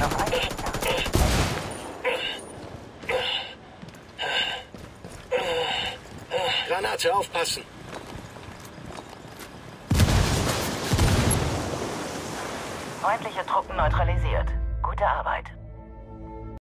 Noch. Granate, aufpassen. Feindliche Truppen neutralisiert. Gute Arbeit.